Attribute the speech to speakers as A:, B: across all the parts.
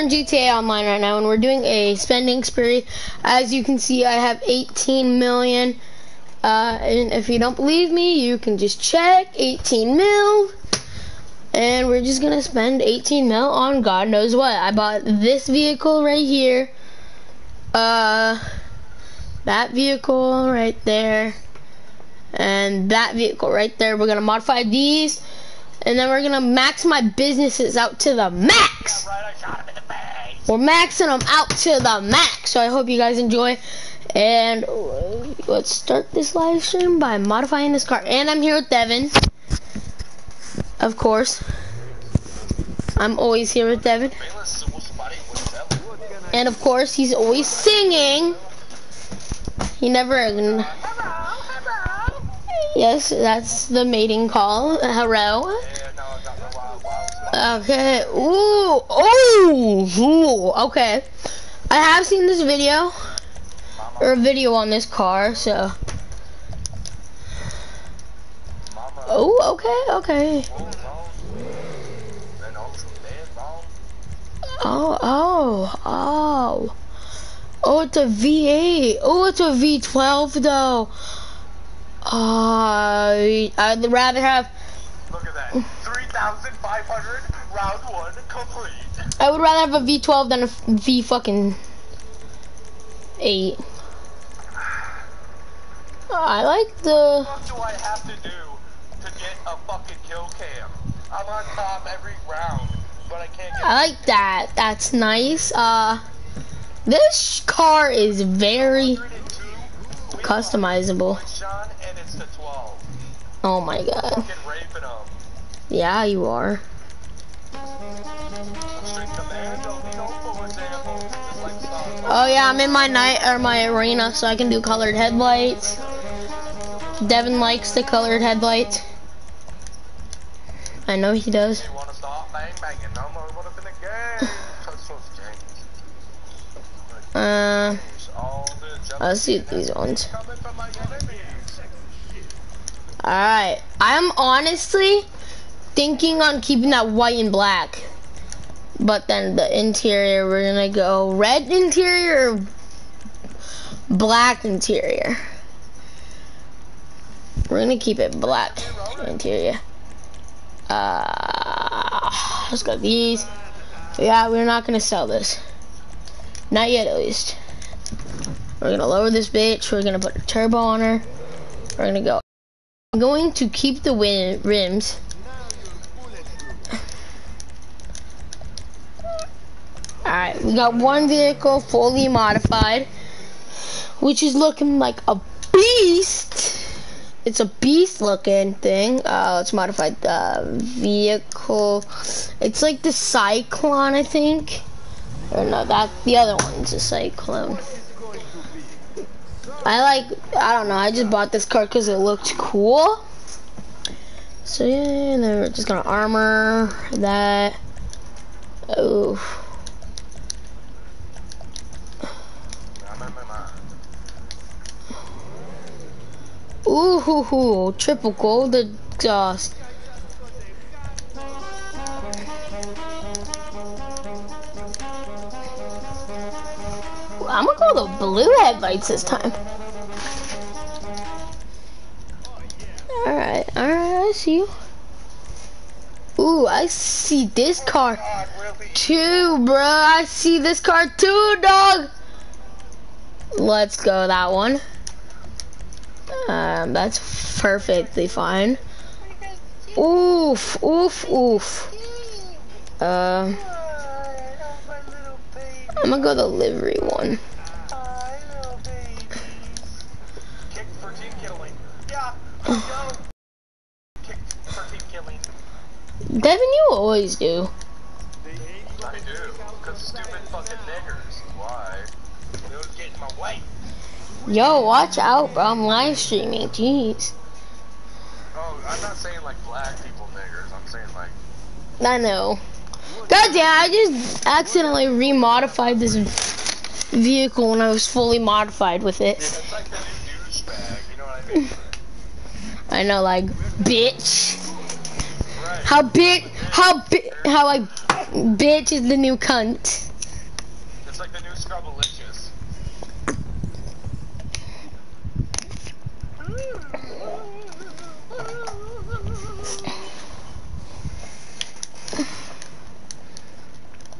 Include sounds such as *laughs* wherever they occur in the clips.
A: in GTA Online right now, and we're doing a spending spree. As you can see, I have 18 million. Uh, and if you don't believe me, you can just check 18 mil. And we're just gonna spend 18 mil on God knows what. I bought this vehicle right here. Uh, that vehicle right there. And that vehicle right there. We're gonna modify these. And then we're gonna max my businesses out to the max. We're maxing them out to the max. So I hope you guys enjoy. And let's start this live stream by modifying this car. And I'm here with Devin. Of course. I'm always here with Devin. And of course, he's always singing. He never. Yes, that's the mating call. Hello. Okay. Ooh. Oh. Ooh. Okay. I have seen this video or a video on this car, so. Oh, okay, okay. Oh, oh, oh. Oh, it's a V8. Oh, it's a V12 though. Uh, I'd rather have.
B: Look at that. 3,500 round one complete.
A: I would rather have a V12 than a V fucking 8. I like the.
B: What do I have to do to get a fucking kill cam? I'm on top every round, but I can't get.
A: I like that. That's nice. Uh, this car is very customizable.
B: Sean, and it's the 12.
A: Oh my god.
B: Fucking raping them.
A: Yeah, you are.
B: Street commando, you know, for example, just like Sonic.
A: Oh yeah, I'm in my night or my arena, so I can do colored headlights. Devin likes the colored headlights. I know he does.
B: You wanna stop bang banging? No more what up in the game. Touch those games.
A: Uh, let's see these ones.
B: coming from my enemies.
A: Alright, I'm honestly thinking on keeping that white and black. But then the interior, we're gonna go red interior black interior. We're gonna keep it black interior. Uh, let's go these. Yeah, we're not gonna sell this. Not yet, at least. We're gonna lower this bitch. We're gonna put a turbo on her. We're gonna go. I'm going to keep the win rims. Alright, we got one vehicle fully modified, which is looking like a beast. It's a beast looking thing. Uh, let's modify the vehicle. It's like the Cyclone, I think. Or no, that the other one's a Cyclone. I like, I don't know, I just bought this car because it looked cool. So yeah, and then we're just gonna armor that. Oh.
B: I'm in my mind.
A: Ooh, hoo, hoo, triple gold exhaust. I'm gonna go the blue headlights this time. Alright, alright, I see you. Ooh, I see this car too, bruh. I see this car too, dog. Let's go that one. Um, that's perfectly fine. Oof, oof, oof. Um, I'm gonna go the livery one. Devin, you always do.
B: I do. Because stupid fucking niggers. Why? They was getting my way.
A: Yo, watch out, bro. I'm live streaming. Jeez.
B: Oh, I'm not saying like black people niggers. I'm saying like.
A: I know. God damn, I just accidentally remodified this vehicle when I was fully modified with it.
B: It's like the. You know I mean? *laughs*
A: I know, like, bitch.
B: Right.
A: How big, how big, how like, bitch is the new cunt.
B: It's like the new Scrubbalicious.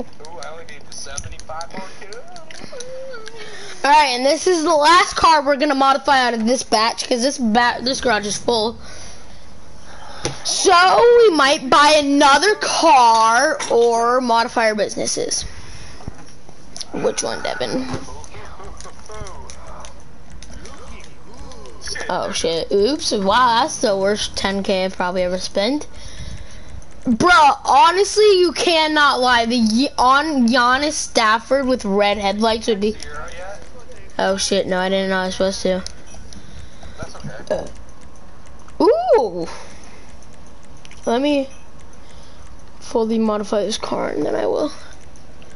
B: Ooh, I only need 75 more kills.
A: Alright, and this is the last car we're gonna modify out of this batch, because this bat this garage is full. So we might buy another car or modify our businesses. Which one, Devin? Oh shit. Oops. Wow, that's the worst 10k I've probably ever spent. Bruh, honestly, you cannot lie. The on Enus Stafford with red headlights would be. Oh shit! No, I didn't know I was supposed to.
B: Okay.
A: Ooh. Let me fully modify this car, and then I will.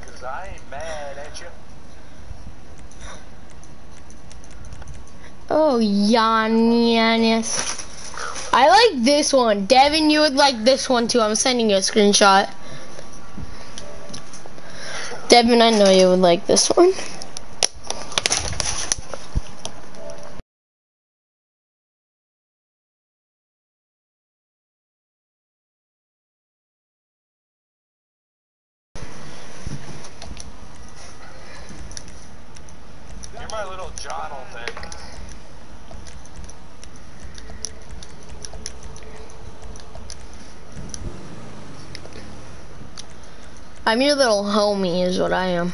B: Cause I ain't mad at you.
A: Oh, Giannis. I like this one. Devin, you would like this one too. I'm sending you a screenshot. Devin, I know you would like this one.
B: You're my little John thing.
A: I'm your little homie, is what I am.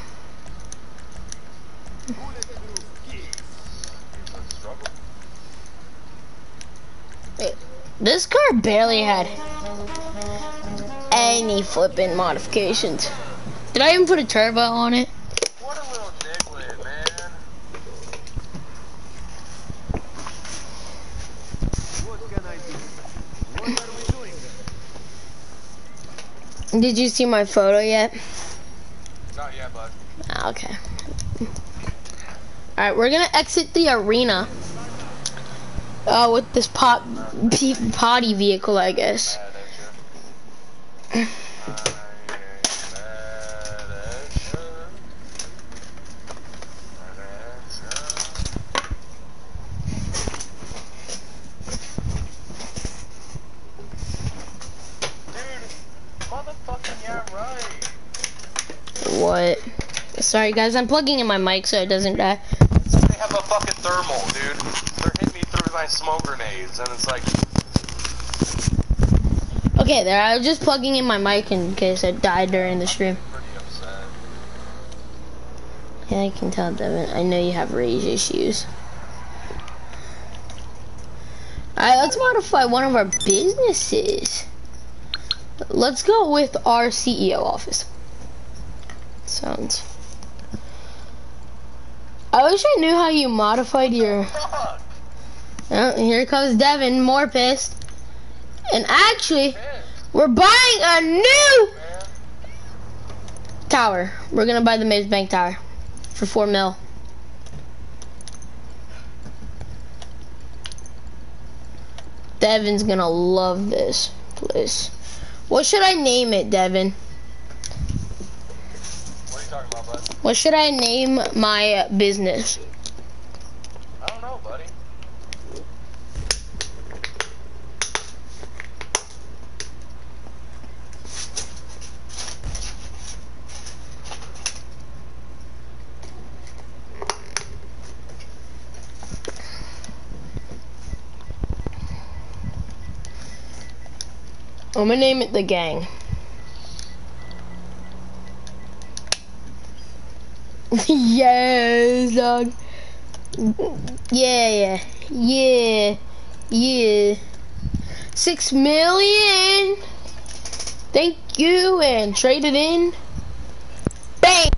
A: This car barely had any flipping modifications. Did I even put a turbo on it?
B: What a little niglet, man.
C: What can I do? What are we doing here?
A: Did you see my photo yet?
B: Not yet, bud.
A: Ah, okay. Alright, we're gonna exit the arena. Uh, with this pot, *laughs* potty vehicle, I guess.
B: Mad *sighs* at you. I ain't mad at you. Mad at you. Dude, motherfucking yeah, right.
A: What? Sorry, guys, I'm plugging in my mic so it doesn't uh, die.
B: They have a fucking thermal, dude. They're hitting me through my smoke grenades, and it's like,
A: Okay, there, I was just plugging in my mic in case it died during the stream. Yeah, I can tell, Devin. I know you have rage issues. Alright, let's modify one of our businesses. Let's go with our CEO office. Sounds. I wish I knew how you modified your. Oh, here comes Devin, more pissed. And actually, we're buying a new tower. We're gonna buy the Maze Bank Tower for four mil. Devin's gonna love this place. What should I name it, Devin?
B: What are you talking about, bud?
A: What should I name my business?
B: I don't know, buddy.
A: I'm gonna name it the gang. *laughs* yes, dog. Yeah, yeah, yeah, yeah. Six million. Thank you, and trade it in. Bang.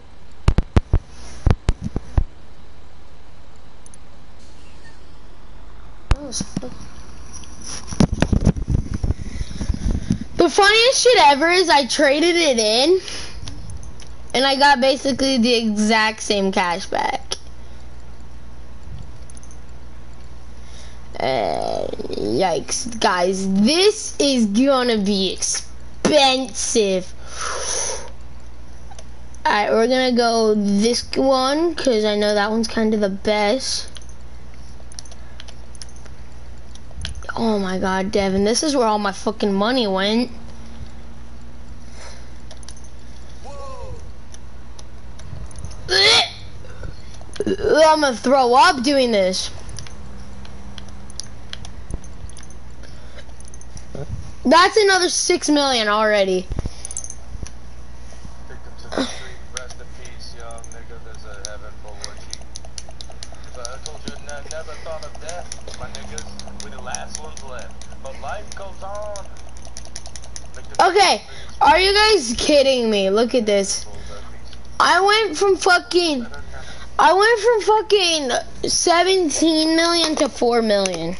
A: The funniest shit ever is I traded it in and I got basically the exact same cash back. Uh, yikes, guys, this is gonna be expensive. Alright, we're gonna go this one because I know that one's kind of the best. Oh my god, Devin, this is where all my fucking money went. I'm gonna throw up doing this. That's another six million already. Okay, are you guys kidding me? Look at this. I went from fucking, I went from fucking 17 million to 4 million.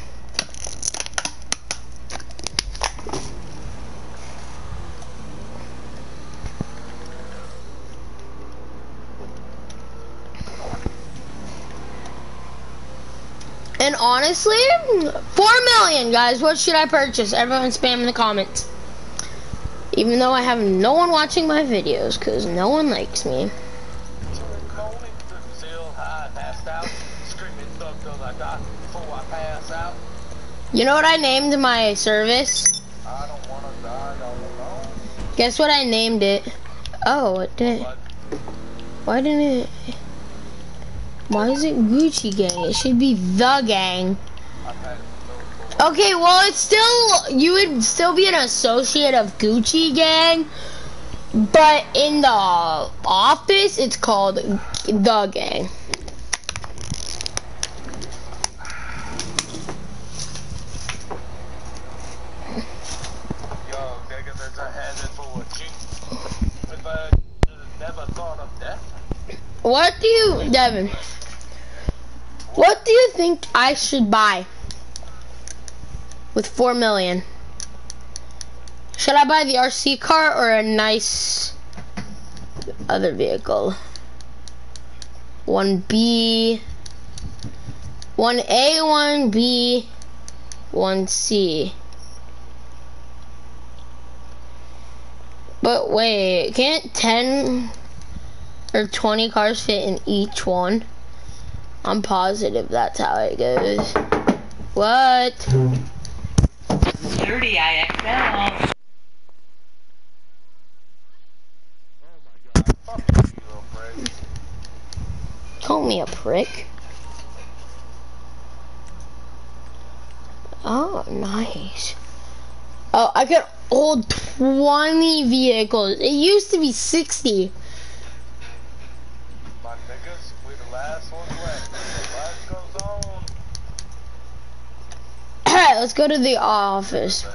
A: And honestly, 4 million, guys. What should I purchase? Everyone spam in the comments. Even though I have no one watching my videos, because no one likes me.
B: Moaning, still high, passed out, screaming thug till I die before I pass out.
A: You know what I named my service?
B: I don't wanna die all alone.
A: Guess what I named it? Oh, it did. Why didn't it? Why is it Gucci Gang? It should be The Gang. Okay, well, it's still, you would still be an associate of Gucci Gang, but in the office, it's called The Gang.
B: Yo, nigga, there's a heaven for a G. If I never thought of death,
A: What do you, Devin, what do you think I should buy with four million? Should I buy the RC car or a nice other vehicle? One B, one A, one B, one C. But wait, can't 10 or 20 cars fit in each one? I'm positive that's how it goes. What?
D: Dirty IXL.
B: fuck you, you little prick.
A: Call me a prick. Oh, nice. Oh, I could hold 20 vehicles. It used to be 60.
B: My niggas, we the last ones left. Life goes on.
A: Alright, let's go to the office.
B: The heaven for what you. If I told you that I never thought of death, my niggas, we the last ones left. The life goes on.
E: Install that unlocker. Oh yeah, that safe's been go to the office.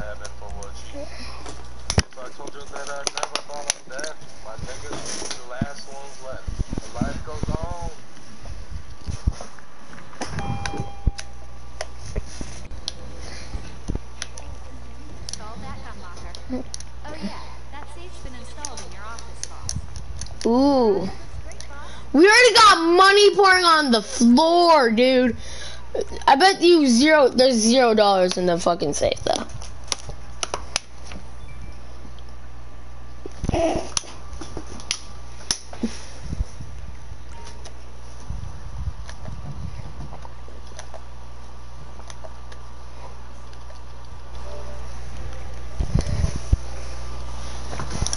A: Ooh. We already got money pouring on the floor, dude. I bet you zero, there's zero dollars in the fucking safe, though.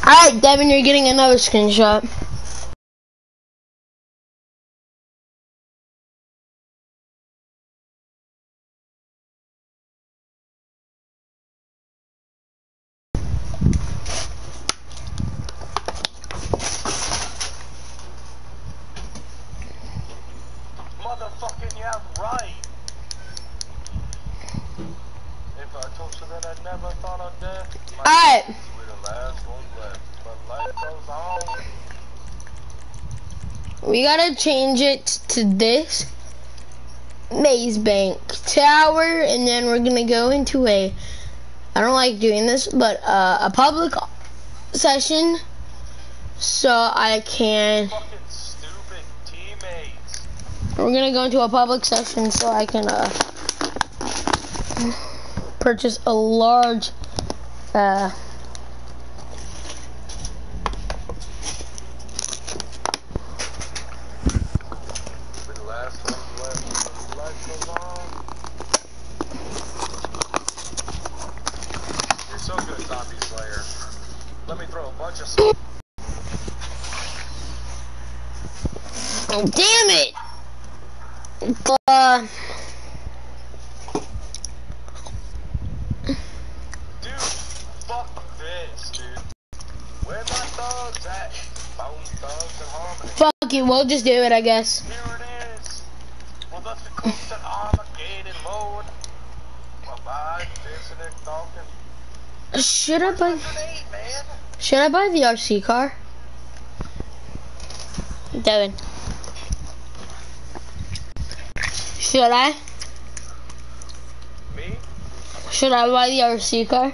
A: Alright, Devin, you're getting another screenshot.
B: Motherfucking yeah, right. If I told you that I never thought of death, my
A: Alright.
B: niggas, we the last ones left. But life goes on.
A: We gotta change it to this Maze Bank Tower, and then we're gonna go into a. I don't like doing this, but uh, a public session, so I can. We're gonna go into a public session so I can uh, purchase a large. Uh, Oh, damn it! Uh,
B: Dude, fuck this, dude. Where my thugs at? Bone thugs and harmony.
A: fuck you, we'll just do it, I guess.
B: Here it is. Well, that's the to Armageddon mode. Dawkins.
A: Should I buy, should I buy the RC car? Devin. Should I?
B: Me?
A: Should I buy the RC car?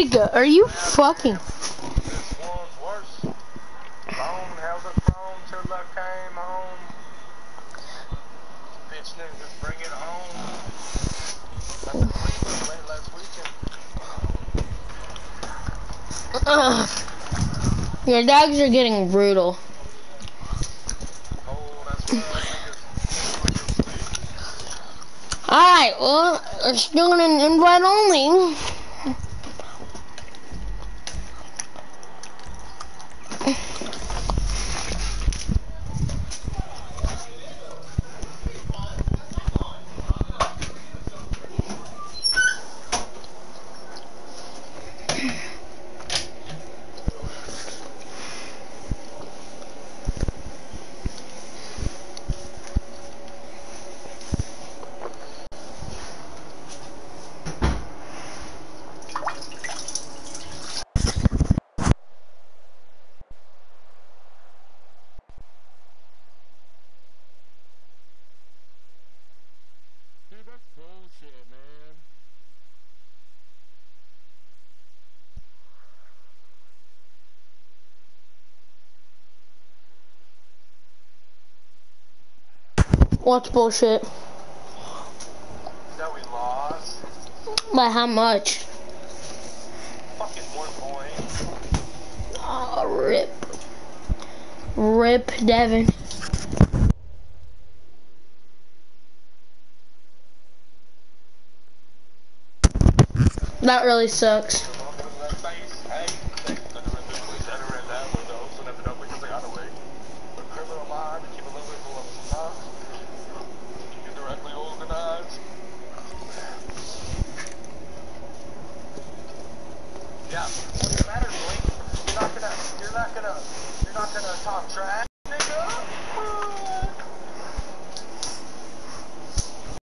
B: Late last weekend.
A: Ugh. Your dogs are getting brutal.
B: Oh, that's right, niggas.
A: Alright, well, it's doing an invite only.
B: Dude, that's bullshit, man.
A: What's bullshit?
B: That we lost.
A: By how much?
B: Fucking one point.
A: Oh, rip. Rip, Devin. That really sucks.
B: Yeah, what's the matter, Blake? You're not not gonna talk?